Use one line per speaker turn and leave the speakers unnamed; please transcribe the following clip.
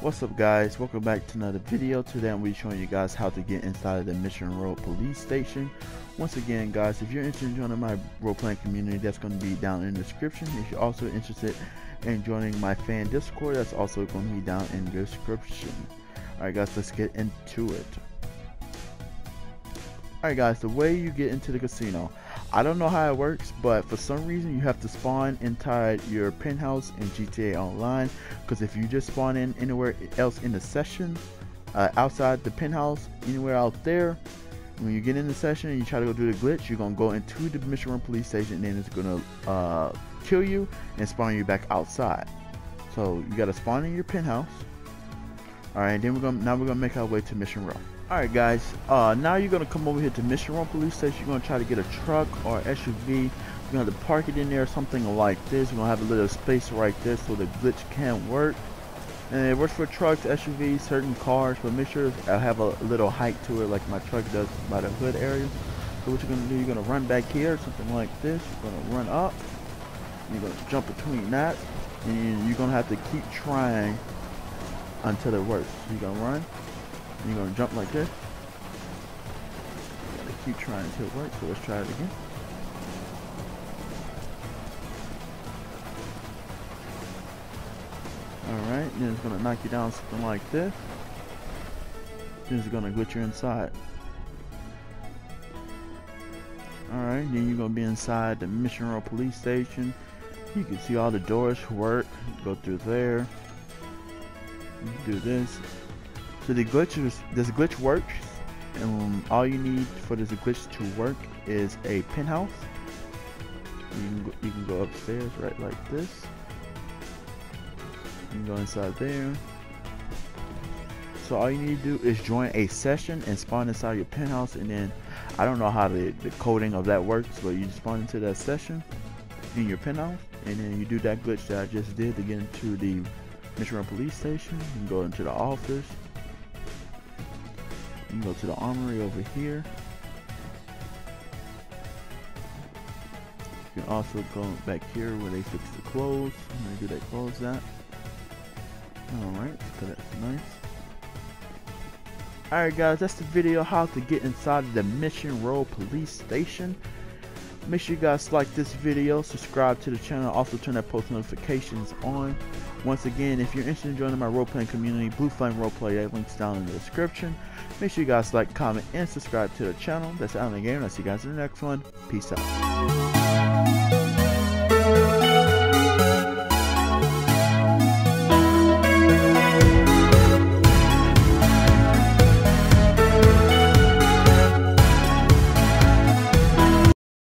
What's up guys, welcome back to another video. Today I'm going to be showing you guys how to get inside of the Mission Row Police Station. Once again guys, if you're interested in joining my role-playing community, that's going to be down in the description. If you're also interested in joining my fan Discord, that's also going to be down in the description. Alright guys, let's get into it. Alright guys, the way you get into the casino. I don't know how it works, but for some reason you have to spawn inside your penthouse in GTA Online. Because if you just spawn in anywhere else in the session, uh, outside the penthouse, anywhere out there, when you get in the session and you try to go do the glitch, you're gonna go into the Mission Row Police Station, and then it's gonna uh, kill you and spawn you back outside. So you gotta spawn in your penthouse. All right, then we're gonna now we're gonna make our way to Mission Row. Alright guys, uh, now you're going to come over here to Mission Row Police Station. You're going to try to get a truck or SUV. You're going to have to park it in there, something like this. You're going to have a little space right there so the glitch can't work. And it works for trucks, SUVs, certain cars, but make sure I have a little height to it like my truck does by the hood area. So what you're going to do, you're going to run back here, something like this. You're going to run up. You're going to jump between that. And you're going to have to keep trying until it works. You're going to run. You're gonna jump like this. You gotta keep trying it works, so let's try it again. Alright, then it's gonna knock you down something like this. Then it's gonna glitch you inside. Alright, then you're gonna be inside the Mission Row Police Station. You can see all the doors work. Go through there. Do this. So the glitch is, this glitch works. Um, all you need for this glitch to work is a penthouse. You can go, you can go upstairs right like this. You can go inside there. So all you need to do is join a session and spawn inside your penthouse and then I don't know how the, the coding of that works but you spawn into that session in your penthouse and then you do that glitch that I just did to get into the Run Police Station. Can go into the office you can go to the armory over here. You can also go back here where they fix the clothes. Where do they close that? Alright, so that's nice. Alright guys, that's the video how to get inside the Mission Row Police Station. Make sure you guys like this video, subscribe to the channel, also turn that post notifications on. Once again, if you're interested in joining my role-playing community, Blue Flame Roleplay, that link's down in the description. Make sure you guys like, comment, and subscribe to the channel. That's Alan Game. I'll see you guys in the next one. Peace out.